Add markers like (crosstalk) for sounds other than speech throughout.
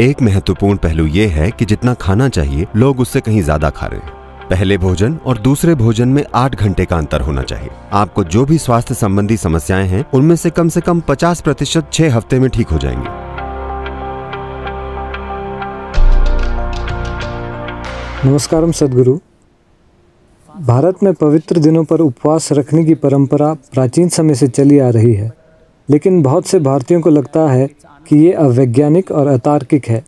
एक महत्वपूर्ण पहलू यह है कि जितना खाना चाहिए, लोग उससे कहीं ज़्यादा खा रहे हैं। पहले भोजन और दूसरे भोजन में आठ घंटे का अंतर होना चाहिए। आपको जो भी स्वास्थ्य संबंधी समस्याएँ हैं, उनमें से कम से कम 50 प्रतिशत छह हफ़्ते में ठीक हो जाएँगे। नमस्कारम सदगुरु। भारत में पवित्र दिनों पर उपवास रखने की परंपरा प्राचीन समय से चली आ रही है। लेकिन बहुत से भारतीयों को लगता है कि ये अवैज्ञानिक और अतार्किक है।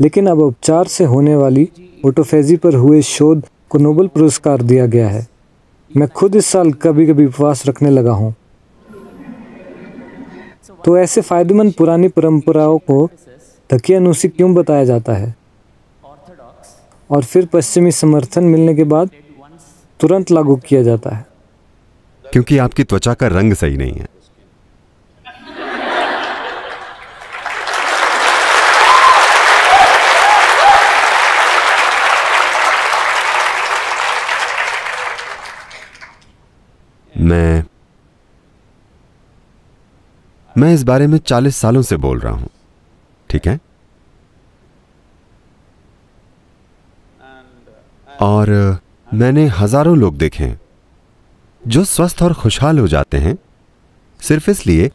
लेकिन अब उपचार से होने वाली ओटोफेजी पर हुए शोध को नोबल पुरस्कार दिया गया है। मैं खुद इस साल कभी कभी उपवास रखने लगा हूँ। तो ऐसे फ़ायदेमंद पुरानी परंपराओं को धकियानुसी क्यों बताया जाता है? और फिर पश्चिमी समर्थन मिलने के बाद तुरंत लागू किया जाता है। क्योंकि आपकी त्वचा का रंग सही नहीं है। मैं मैं इस बारे में चालीस सालों से बोल रहा हूँ, ठीक है? और, मैंने हज़ारों लोग देखे हैं, जो स्वस्थ और खुशहाल हो जाते हैं, सिर्फ़ इसलिए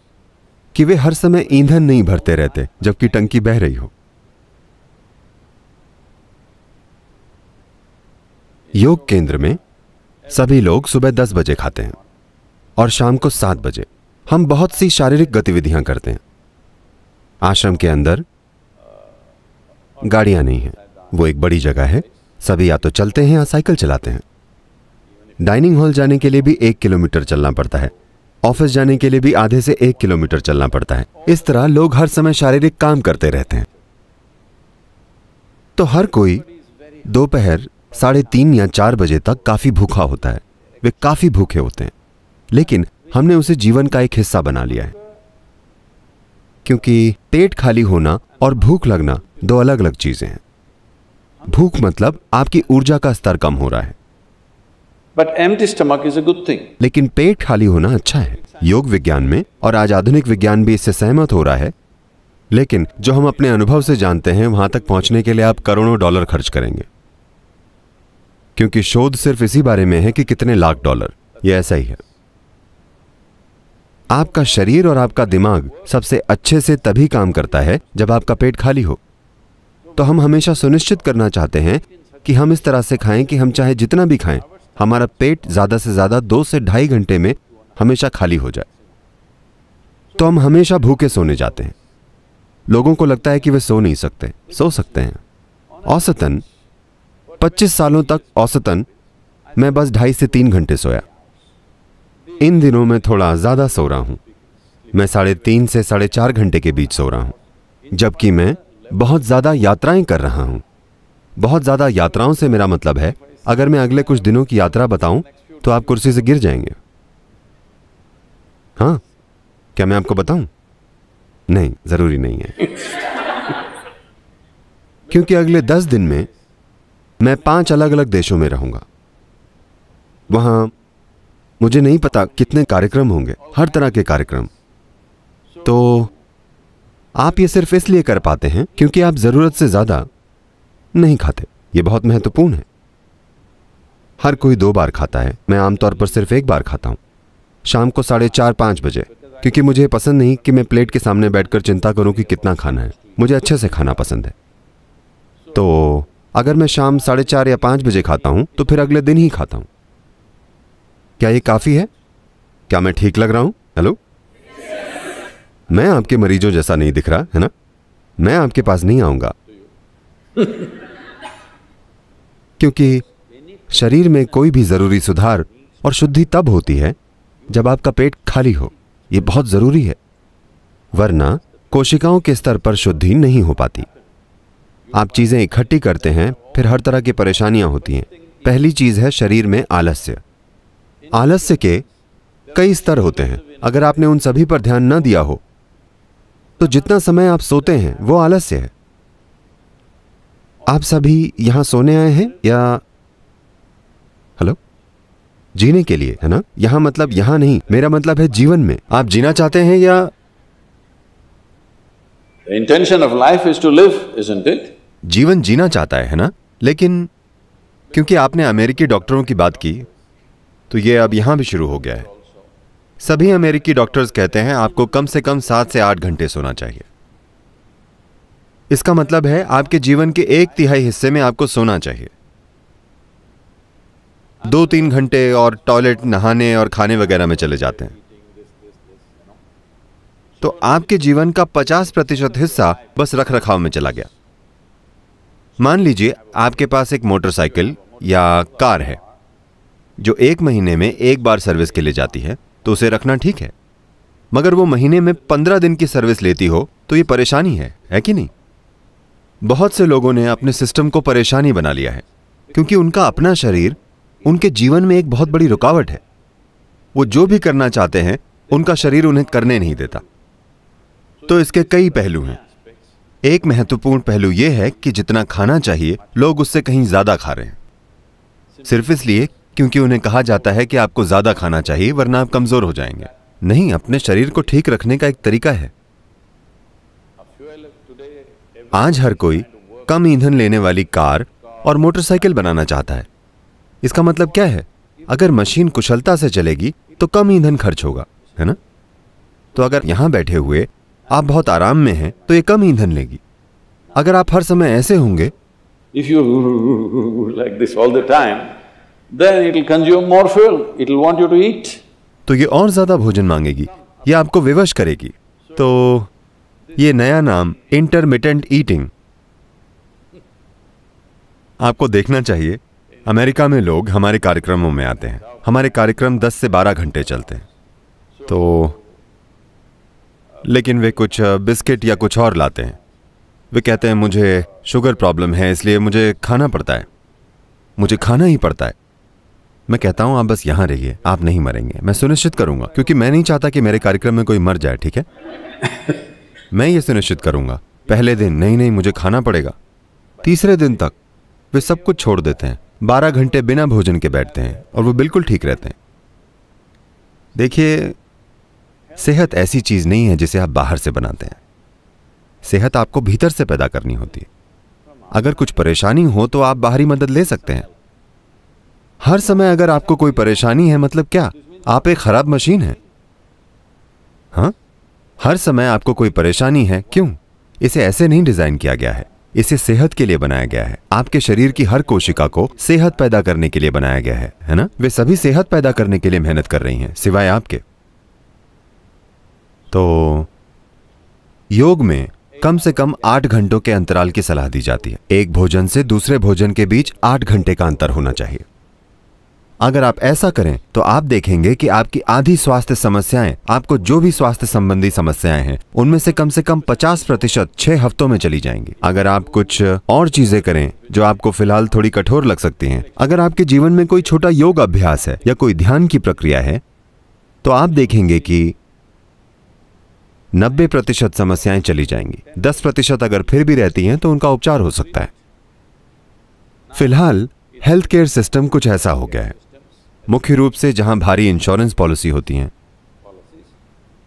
कि वे हर समय ईंधन नहीं भरते रहते, जबकि टंकी बह रही हो। योग केंद्र में सभी लोग सुबह दस बजे खाते हैं। और शाम को सात बजे। हम बहुत सी शारीरिक गतिविधियाँ करते हैं। आश्रम के अंदर गाड़ियाँ नहीं हैं। वो एक बड़ी जगह है। सभी या तो चलते हैं या साइकिल चलाते हैं। डाइनिंग हॉल जाने के लिए भी एक किलोमीटर चलना पड़ता है। ऑफ़िस जाने के लिए भी आधे से एक किलोमीटर चलना पड़ता है। इस तरह लोग हर समय शारीरिक काम करते रहते हैं। तो हर कोई दोपहर साढ़े तीन या चार बजे तक काफ़ी भूखा होता है। वे काफ़ी भूखे होते हैं। लेकिन हमने उसे जीवन का एक हिस्सा बना लिया है। क्योंकि पेट खाली होना और भूख लगना दो अलग अलग चीज़ें हैं। भूख मतलब आपकी ऊर्जा का स्तर कम हो रहा है। But empty stomach is a good thing. लेकिन पेट खाली होना अच्छा है। योग विज्ञान में और आज आधुनिक विज्ञान भी इससे सहमत हो रहा है। लेकिन जो हम अपने अनुभव से जानते हैं वहाँ तक पहुँचने के लिए आप करोड़ों डॉलर खर्च करेंगे। क्योंकि शोध सिर्फ़ इसी बारे में है कि कितने लाख डॉलर। यह ऐसा ही है। आपका शरीर और आपका दिमाग सबसे अच्छे से तभी काम करता है जब आपका पेट खाली हो। तो हम हमेशा सुनिश्चित करना चाहते हैं कि हम इस तरह से खाएँ कि हम चाहे जितना भी खाएँ, हमारा पेट ज़्यादा से ज़्यादा दो से ढाई घंटे में हमेशा खाली हो जाए। तो हम हमेशा भूखे सोने जाते हैं। लोगों को लगता है कि वे सो नहीं सकते, सो सकते हैं। औसतन 25 सालों तक औसतन, मैं बस ढाई से तीन घंटे सोया। इन दिनों में थोड़ा ज़्यादा सो रहा हूँ। मैं साढ़े तीन से साढ़े चार घंटे के बीच सो रहा हूँ, जबकि मैं बहुत ज़्यादा यात्राएँ कर रहा हूँ। बहुत ज़्यादा यात्राओं से मेरा मतलब है, अगर मैं अगले कुछ दिनों की यात्रा बताऊँ तो आप कुर्सी से गिर जाएँगे। हाँ क्या मैं आपको बताऊँ? नहीं, ज़रूरी नहीं है। क्योंकि अगले दस दिन में मैं पाँच अलग अलग देशों में रहूँगा। वहाँ मुझे नहीं पता कितने कार्यक्रम होंगे, हर तरह के कार्यक्रम। तो आप ये सिर्फ़ इसलिए कर पाते हैं क्योंकि आप ज़रूरत से ज़्यादा नहीं खाते। ये बहुत महत्वपूर्ण है। हर कोई दो बार खाता है। मैं आमतौर पर सिर्फ़ एक बार खाता हूँ। शाम को साढ़े चार, पाँच बजे। क्योंकि मुझे पसंद नहीं कि मैं प्लेट के सामने बैठकर चिंता करूँ कि कितना खाना है। मुझे अच्छे से खाना पसंद है। तो अगर मैं शाम साढ़े चार या पाँच बजे खाता हूँ तो फिर अगले दिन ही खाता हूँ। क्या ये काफ़ी है? क्या मैं ठीक लग रहा हूँ? हेलो मैं आपके मरीजों जैसा नहीं दिख रहा, है ना? मैं आपके पास नहीं आऊँगा। क्योंकि शरीर में कोई भी ज़रूरी सुधार और शुद्धि तब होती है जब आपका पेट खाली हो। यह बहुत ज़रूरी है। वरना कोशिकाओं के स्तर पर शुद्धि नहीं हो पाती। आप चीज़ें इकट्ठी करते हैं, फिर हर तरह की परेशानियाँ होती हैं। पहली चीज़ है शरीर में आलस्य। आलस्य के कई स्तर होते हैं। अगर आपने उन सभी पर ध्यान न दिया हो तो जितना समय आप सोते हैं वो आलस्य है। आप सभी यहाँ सोने आए हैं या हेलो? जीने के लिए है ना? यहाँ मतलब यहाँ नहीं मेरा मतलब है जीवन में। आप जीना चाहते हैं या intention of life is to live isn't it? जीवन जीना चाहता है है ना? लेकिन क्योंकि आपने अमेरिकी डॉक्टरों की बात की तो ये अब यहाँ भी शुरू हो गया है। सभी अमेरिकी डॉक्टर्स कहते हैं आपको कम से कम सात से आठ घंटे सोना चाहिए। इसका मतलब है आपके जीवन के एक तिहाई हिस्से में आपको सोना चाहिए। दो तीन घंटे और टॉयलेट नहाने और खाने वगैरह में चले जाते हैं। तो आपके जीवन का 50 प्रतिशत हिस्सा बस रख रखाव में चला गया। मान लीजिए आपके पास एक मोटरसाइकिल या कार है। जो एक महीने में एक बार सर्विस के लिए जाती है तो उसे रखना ठीक है। मगर वो महीने में पंद्रह दिन की सर्विस लेती हो तो ये परेशानी है है कि नहीं? बहुत से लोगों ने अपने सिस्टम को परेशानी बना लिया है, क्योंकि उनका अपना शरीर, उनके जीवन में एक बहुत बड़ी रुकावट है। वो जो भी करना चाहते हैं, उनका शरीर उन्हें करने नहीं देता। तो इसके कई पहलू हैं। एक महत्वपूर्ण पहलू यह है कि जितना खाना चाहिए, लोग उससे कहीं ज़्यादा खा रहे हैं। सिर्फ़ इसलिए क्योंकि उन्हें कहा जाता है कि आपको ज़्यादा खाना चाहिए वरना आप कमज़ोर हो जाएँगे। नहीं अपने शरीर को ठीक रखने का एक तरीका है। आज हर कोई कम ईंधन लेने वाली कार और मोटरसाइकिल बनाना चाहता है। इसका मतलब क्या है? अगर मशीन कुशलता से चलेगी तो कम ईंधन खर्च होगा है ना? तो अगर यहाँ बैठे हुए आप बहुत आराम में हैं तो ये कम ईंधन लेगी। अगर आप हर समय ऐसे होंगे If you (laughs) like this all the time, then it will consume more fuel, it will want you to eat. तो ये और ज़्यादा भोजन मांगेगी। ये आपको विवश करेगी। तो ये नया नाम इंटरमिटेंट ईटिंग आपको देखना चाहिए अमेरिका में लोग हमारे कार्यक्रमों में आते हैं। हमारे कार्यक्रम 10 से 12 घंटे चलते हैं। तो लेकिन वे कुछ बिस्किट या कुछ और लाते हैं। वे कहते हैं मुझे शुगर प्रॉब्लम है इसलिए मुझे खाना पड़ता है। मुझे खाना ही पड़ता है। मैं कहता हूँ आप बस यहाँ रहिए आप नहीं मरेंगे। मैं सुनिश्चित करूँगा क्योंकि मैं नहीं चाहता कि मेरे कार्यक्रम में कोई मर जाए ठीक है? (laughs) मैं ये सुनिश्चित करूँगा पहले दिन नहीं नहीं मुझे खाना पड़ेगा। तीसरे दिन तक वे सब कुछ छोड़ देते हैं बारह घंटे बिना भोजन के बैठते हैं और वो बिल्कुल ठीक रहते हैं। देखिए सेहत ऐसी चीज़ नहीं है जिसे आप बाहर से बनाते हैं। सेहत आपको भीतर से पैदा करनी होती है। अगर कुछ परेशानी हो तो आप बाहरी मदद ले सकते हैं। हर समय अगर आपको कोई परेशानी है मतलब क्या? आप एक खराब मशीन है। हाँ? हर समय आपको कोई परेशानी है, क्यों? इसे ऐसे नहीं डिज़ाइन किया गया है। इसे सेहत के लिए बनाया गया है। आपके शरीर की हर कोशिका को सेहत पैदा करने के लिए बनाया गया है है ना? वे सभी सेहत पैदा करने के लिए मेहनत कर रही हैं, सिवाय आपके। तो योग में कम से कम आठ घंटों के अंतराल की सलाह दी जाती है। एक भोजन से दूसरे भोजन के बीच आठ घंटे का अंतर होना चाहिए। अगर आप ऐसा करें तो आप देखेंगे कि आपकी आधी स्वास्थ्य समस्याएँ, आपको जो भी स्वास्थ्य संबंधी समस्याएँ हैं, उनमें से कम से कम 50 प्रतिशत छह हफ्तों में चली जाएँगी। अगर आप कुछ और चीज़ें करें, जो आपको फ़िलहाल थोड़ी कठोर लग सकती हैं, अगर आपके जीवन में कोई छोटा योग अभ्यास है या कोई ध्यान की प्रक्रिया है तो आप देखेंगे कि नब्बे प्रतिशत समस्याएँ चली जाएँगी। दस प्रतिशत अगर फिर भी रहती हैं तो उनका उपचार हो सकता है। फ़िलहाल हेल्थ केयर सिस्टम कुछ ऐसा हो गया है। मुख्य रूप से जहाँ भारी इंश्योरेंस पॉलिसी होती हैं।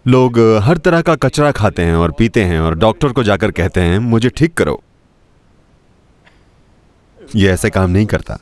लोग हर तरह का कचरा खाते हैं और पीते हैं और डॉक्टर को जाकर कहते हैं, मुझे ठीक करो। ये ऐसे काम नहीं करता।